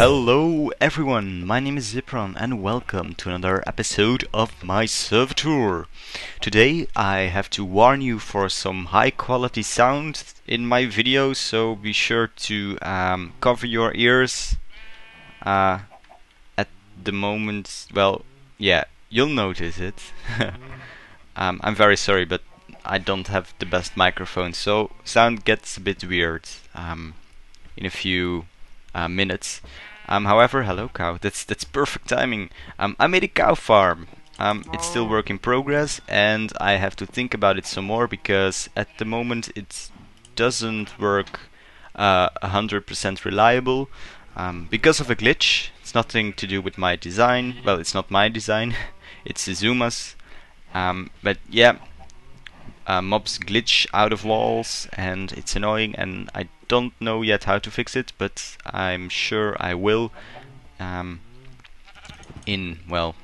Hello everyone, my name is Zipron and welcome to another episode of my server tour. Today I have to warn you for some high quality sound in my video, so be sure to um, cover your ears uh, at the moment. Well, yeah, you'll notice it. um, I'm very sorry, but I don't have the best microphone, so sound gets a bit weird um, in a few uh, minutes. Um, however, hello cow. That's that's perfect timing. Um, I made a cow farm. Um, it's still work in progress, and I have to think about it some more because at the moment it doesn't work uh, hundred percent reliable um, because of a glitch. It's nothing to do with my design. Well, it's not my design. it's Xisuma's. Um, but yeah, uh, mobs glitch out of walls, and it's annoying. And I don't know yet how to fix it, but I'm sure I will um, in well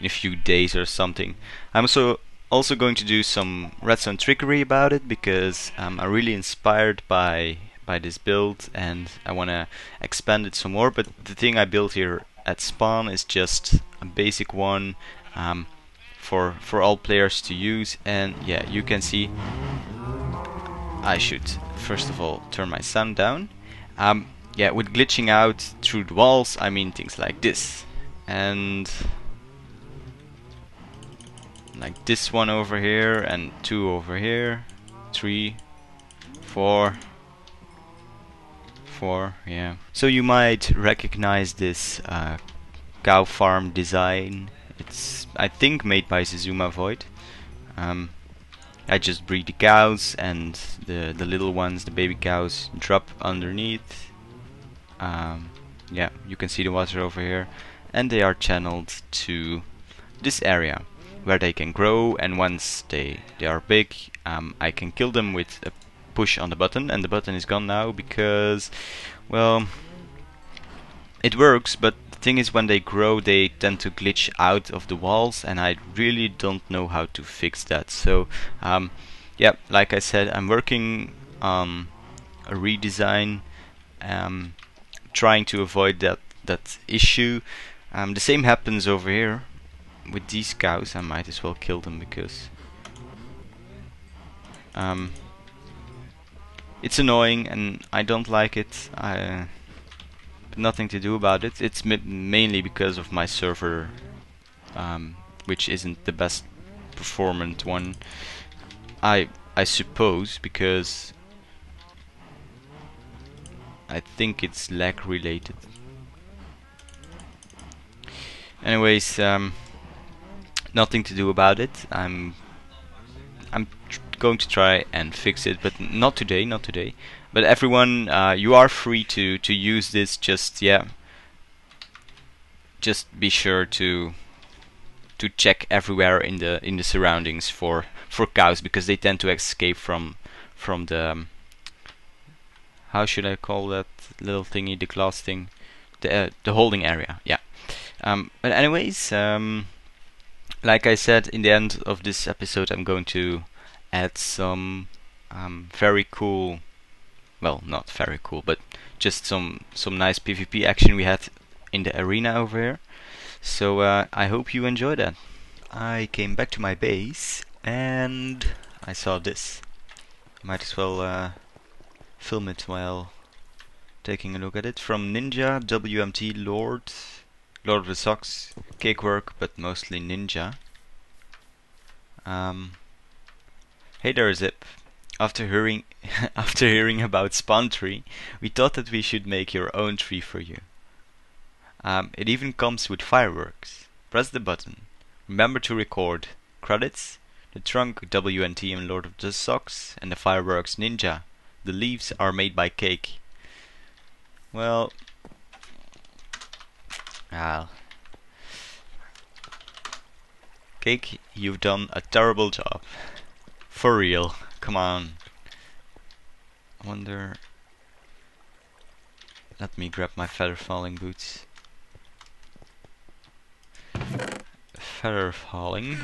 in a few days or something. I'm also also going to do some redstone trickery about it because um, I'm really inspired by by this build and I want to expand it some more. But the thing I built here at spawn is just a basic one um, for for all players to use, and yeah, you can see I should first of all turn my sound down. Um, yeah, with glitching out through the walls, I mean things like this. And like this one over here, and two over here, three, four, four, yeah. So you might recognize this uh, cow farm design. It's, I think, made by Xisumavoid. Um, I just breed the cows and the the little ones, the baby cows, drop underneath. Um, yeah, you can see the water over here, and they are channeled to this area where they can grow. And once they they are big, um, I can kill them with a push on the button, and the button is gone now because, well, it works, but thing is when they grow they tend to glitch out of the walls and I really don't know how to fix that. So um, yeah like I said I'm working on a redesign um, trying to avoid that that issue. Um, the same happens over here with these cows. I might as well kill them because um, it's annoying and I don't like it. I nothing to do about it. It's mainly because of my server, um, which isn't the best performant one. I I suppose because I think it's lag related. Anyways, um, nothing to do about it. I'm I'm going to try and fix it, but not today, not today. But everyone, uh, you are free to to use this. Just yeah, just be sure to to check everywhere in the in the surroundings for for cows because they tend to escape from from the um, how should I call that little thingy, the glass thing, the uh, the holding area. Yeah. Um, but anyways, um, like I said, in the end of this episode, I'm going to add some um, very cool well not very cool but just some some nice PvP action we had in the arena over here. So uh, I hope you enjoy that. I came back to my base and I saw this. Might as well uh, film it while taking a look at it. From Ninja WMT Lord Lord of the Socks Cakework but mostly Ninja. Um, hey there Zip after hearing, after hearing about Spawn Tree, we thought that we should make your own tree for you. Um, it even comes with fireworks. Press the button. Remember to record credits, the trunk WNT and Lord of the Socks, and the fireworks Ninja. The leaves are made by Cake. Well, ah, Cake, you've done a terrible job. For real. Come on. I wonder... Let me grab my feather falling boots. Feather falling.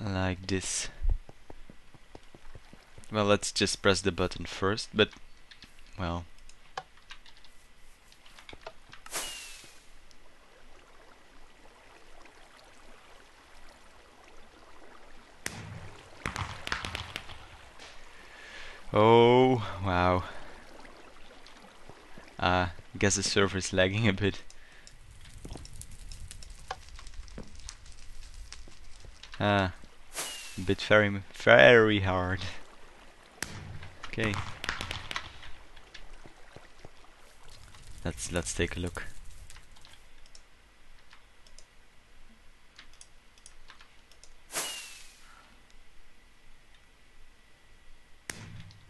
Like this. Well, let's just press the button first, but... Well... Oh, wow. Uh, guess the server is lagging a bit. Ah, a bit very, very hard. Okay. Let's let's take a look.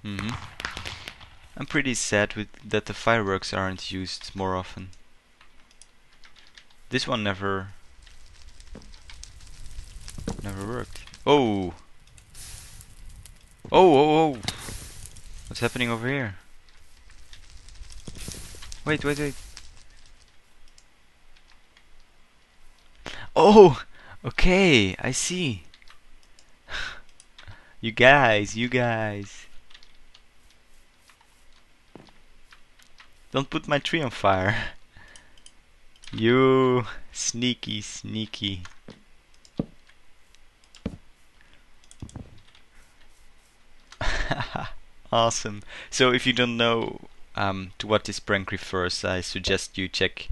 hmm I'm pretty sad with that the fireworks aren't used more often. This one never never worked. Oh. Oh, oh, oh. What's happening over here? Wait, wait, wait. Oh, okay, I see. you guys, you guys. Don't put my tree on fire. You sneaky, sneaky. awesome. So if you don't know um, to what this prank refers, I suggest you check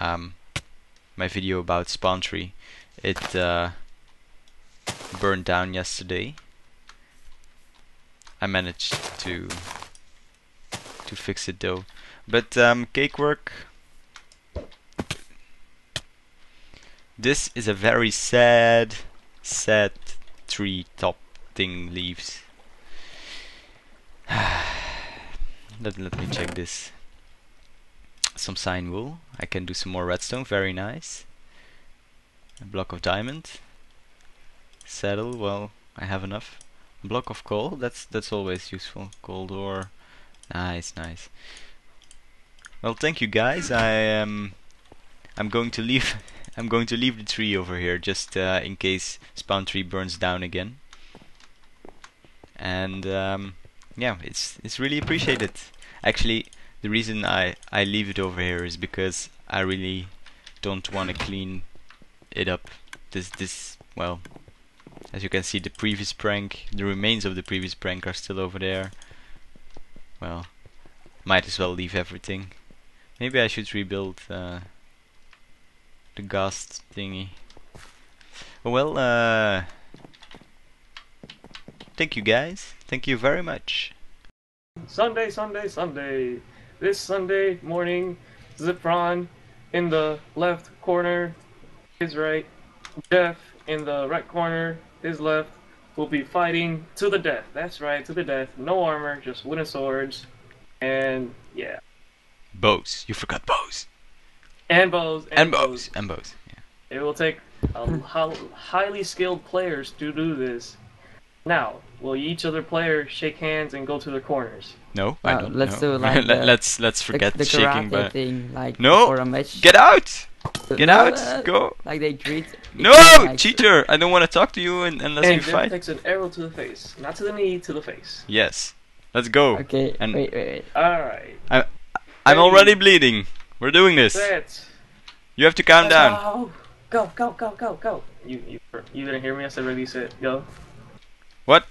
um, my video about Spawn Tree. It uh, burned down yesterday. I managed to to fix it though. But um, Cakework, this is a very sad, sad tree top thing leaves. let, let me check this. Some sign wool. I can do some more redstone. Very nice. A block of diamond. Saddle. Well, I have enough. A block of coal. That's that's always useful. Coal door. Nice, nice. Well, thank you guys. I am. I'm going to leave. I'm going to leave the tree over here just uh, in case spawn tree burns down again. And um, yeah, it's it's really appreciated. Actually, the reason I I leave it over here is because I really don't want to clean it up. This this well, as you can see, the previous prank, the remains of the previous prank are still over there. Well, might as well leave everything. Maybe I should rebuild uh, the ghost thingy. Well, uh, thank you guys. Thank you very much. Sunday, Sunday, Sunday. This Sunday morning, Zipron in the left corner, his right, Jeff in the right corner, his left, will be fighting to the death. That's right, to the death. No armor, just wooden swords. And yeah. Bows. You forgot bows. And bows. And, and bows. And bows. Yeah. It will take a highly skilled players to do this. Now, will each other player shake hands and go to their corners? No, I don't. Let's know. do like the, let's let's forget the, the shaking. But thing, like no, for a match. get out, get no, out, uh, go. Like they treat. No, like cheater! I don't want to talk to you un unless and we Jeff fight. takes an arrow to the face, not to the knee, to the face. Yes, let's go. Okay, And- wait, wait, wait. All right. I'm already bleeding. We're doing this. Set. You have to count down. Go, go, go, go, go. You, you, you didn't hear me. I said ready, set, go. What?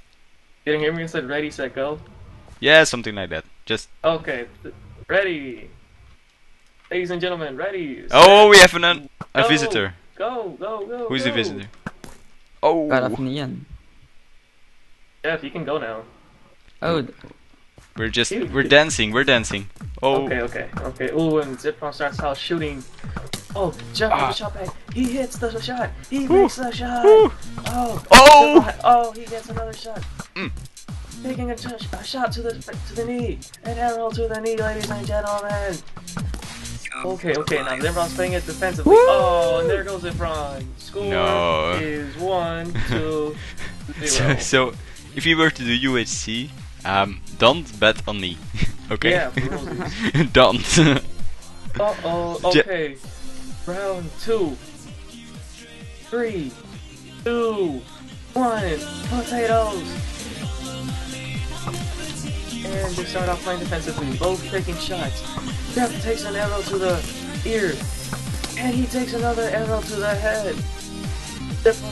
You didn't hear me. I said ready, set, go. Yeah, something like that. Just. Okay, ready. Ladies and gentlemen, ready. Oh, we have an, un a Go. visitor. Go, go, go. Who's go. the visitor? Oh. God of Neon. Jeff, you can go now. Oh, th- We're just. We're dancing. We're dancing. Oh. Okay, okay, okay. Ooh, and Zipron starts out shooting. Oh, Jeff Ah. the shot back. He hits the shot. He Woo. makes the shot. Woo. Oh. Oh! Zipron- Oh, he gets another shot. Mm. Taking a, a shot to the to the knee. An arrow to the knee, ladies and gentlemen. Okay, okay. Now Zipron's playing it defensively. Oh, and there goes Zipron. Score No. is one, two, so, so, if you were to do UHC, um, don't bet on me. okay. Yeah, don't. Uh oh, Je- okay. Round two. Three. Potatoes. And they start off playing defensively, both taking shots. Jeff takes an arrow to the ear. And he takes another arrow to the head.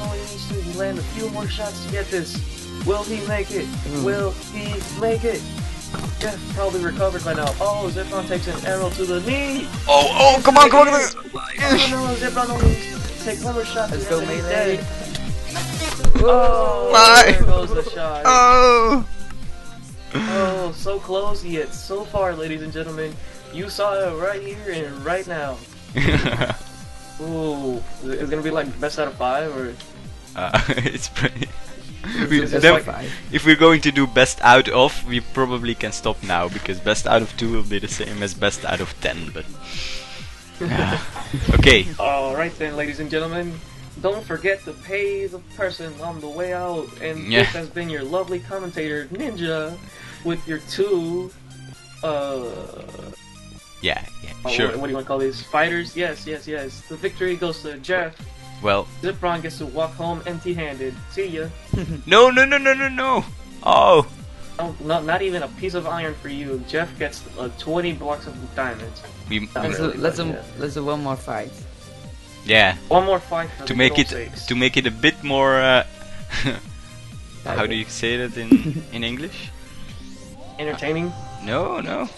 Only needs to land a few more shots to get this. Will he make it? Mm. Will he make it? Jeff probably recovered by now. Oh, Zipron takes an arrow to the knee. Oh, oh, come on, come on, come on. Oh no, Zipron only needs to take one more shot Let's the go, end Melee. dead. Oh, Why? there goes the shot. Oh. Oh, so close yet so far, ladies and gentlemen. You saw it right here and right now. Ooh, it's gonna be like best out of five, or uh, it's pretty. We, It's like if we're going to do best out of, we probably can stop now because best out of two will be the same as best out of ten. But okay, all right then, ladies and gentlemen. Don't forget to pay the person on the way out. And Yeah. this has been your lovely commentator, Ninja, with your two, uh, yeah, yeah, oh, sure. what, what do you want to call these? Fighters? Yes, yes, yes. The victory goes to Jeff. Well, Zipron gets to walk home empty-handed. See ya. no, no, no, no, no, no. Oh, No, not, not even a piece of iron for you. Jeff gets uh, 20 blocks of diamonds. we, Let's, really, do, let's, but do, yeah. let's do one more fight. yeah, One more fight for to the make it sakes. to make it a bit more. Uh, how do you say that in in English? entertaining. No, no,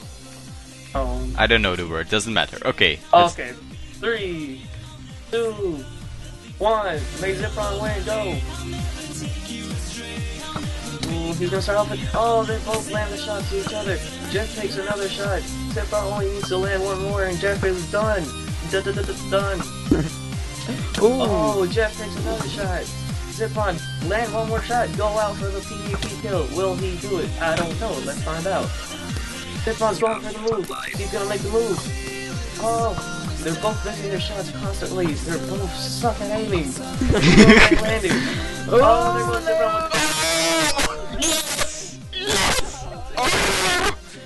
Um. I don't know the word. Doesn't matter. Okay. Okay. Three, two, one. Make Zipron win. Go. Ooh, he's gonna start off with. Oh, they both land the shot to each other. Jeff takes another shot. Zipron only needs to land one more, and Jeff is done. Dun, dun, dun, done. Ooh. Oh, Jeff takes another shot. Zipron, land one more shot. Go out for the PvP kill. Will he do it? I don't know. Let's find out. Zipron's going for the move. He's gonna make the move. Oh, they're both missing their shots constantly. They're both suck at aiming. They're both landing. Oh, there goes Zipron.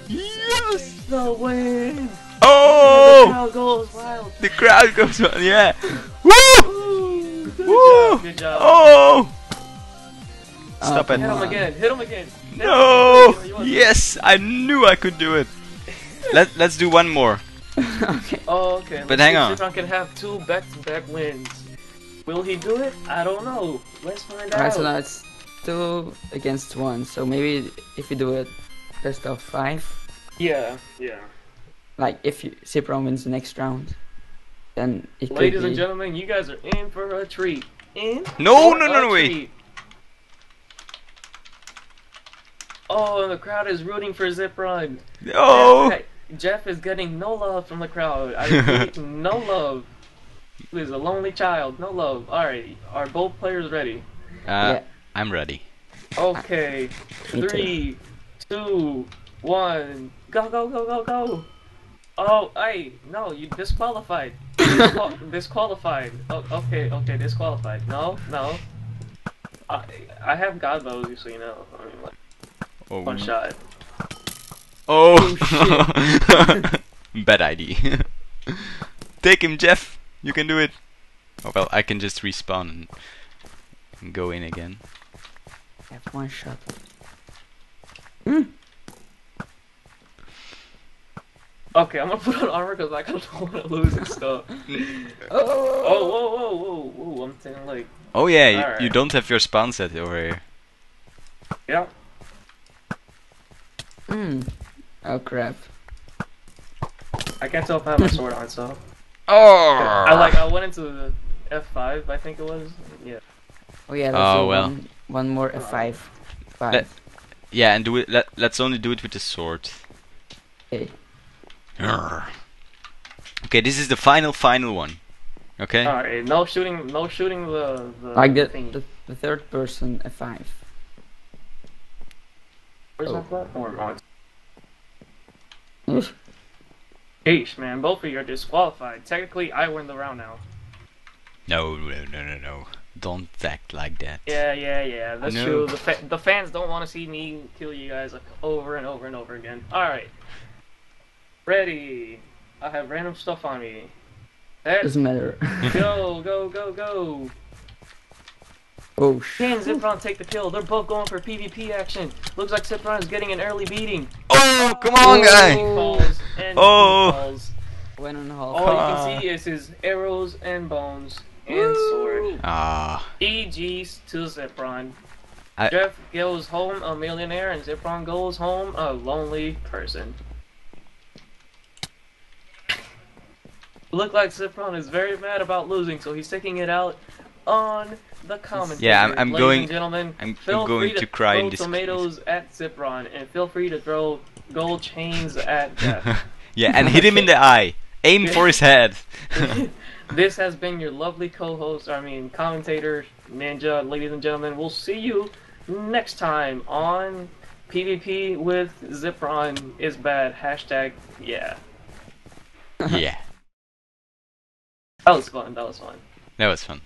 Yes! The win. Oh! The Oh! crowd goes wild. The crowd goes on, yeah. Woo! Ooh, good Woo! job. Good job. Oh! Oh, Stop it. Hit him again. Hit him again. Hit him No! again. Yes, I knew I could do it. Let Let's do one more. okay. Oh, okay. But Let's hang see on. Zipron can have two back-to-back wins. Will he do it? I don't know. Let's find Alright, out. so now it's two against one. So maybe if you do it best of five, yeah, yeah. like if you Zipron wins the next round, then it could Ladies be. and gentlemen, you guys are in for a treat. In No, for no, no, a no, wait. treat. Oh, and the crowd is rooting for Zipron. Oh! Jeff, Jeff is getting no love from the crowd. I repeat, no love. He is a lonely child. No love. Alright, are both players ready? Uh, yeah. I'm ready. Okay. Me. Three, two, one. Go, go, go, go, go. Oh, hey, no, you disqualified. Disqual- disqualified. Oh, okay, okay, disqualified. No, no. I, I have God bows, just so you know. I mean, like, Oh, one shot. Oh. Oh, bad idea. Take him, Jeff. You can do it. Oh well, I can just respawn and, and go in again. I have one shot. Okay, I'm gonna put on armor because I don't want to lose and stuff. Oh, Oh, whoa, whoa, whoa, whoa, I'm saying like, Oh yeah, you, you don't have your spawn set over here. yeah. Hmm. Oh crap. I can't tell if I have my sword on, so. Oh! I like, I went into the F5, I think it was. Yeah. Oh yeah. Let's Oh, do well. One, one more F five. Five. Let- Yeah, and do it. Let, let's only do it with the sword. Okay. Grr. Okay, this is the final, final one. Okay. Alright, no shooting, no shooting the, the Like the, thing. the the third person F five. Where's oh. my platform? It's- Yeesh, man, both of you are disqualified. Technically, I win the round now. No, no, no, no, no. Don't act like that. Yeah, yeah, yeah, that's No. true. The, fa- the fans don't want to see me kill you guys like over and over and over again. Alright. Ready. I have random stuff on me. Let's Doesn't matter. go, go, go, go. oh sh. Can Zipron take the kill? They're both going for PvP action. Looks like Zipron is getting an early beating. Oh, come on, He guy! falls and Oh. he falls. One and a half. All you Ah. can see is his arrows and bones and sword. Ah, EG's to Zipron. I- Jeff goes home a millionaire, and Zipron goes home a lonely person. Look like Zipron is very mad about losing, so he's taking it out on the commentator. Yeah, I'm- I'm going- gentlemen, I'm- I'm going free to cry in this tomatoes at Zipron, and feel free to throw gold chains at Jeff. yeah, and hit him in the eye. Aim for his head. this has been your lovely co-host, I mean commentator, Ninja, ladies and gentlemen. We'll see you next time on PvP with Zipron is bad. Hashtag yeah. yeah, That was fun. That was fun. that was fun.